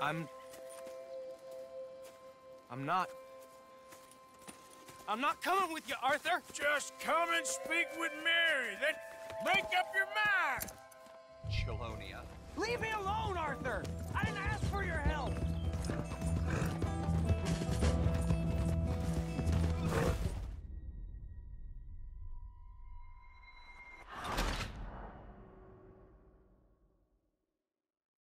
I'm... I'm not... I'm not coming with you, Arthur! Just come and speak with Mary, then make up your mind! Chelonia. Leave me alone, Arthur!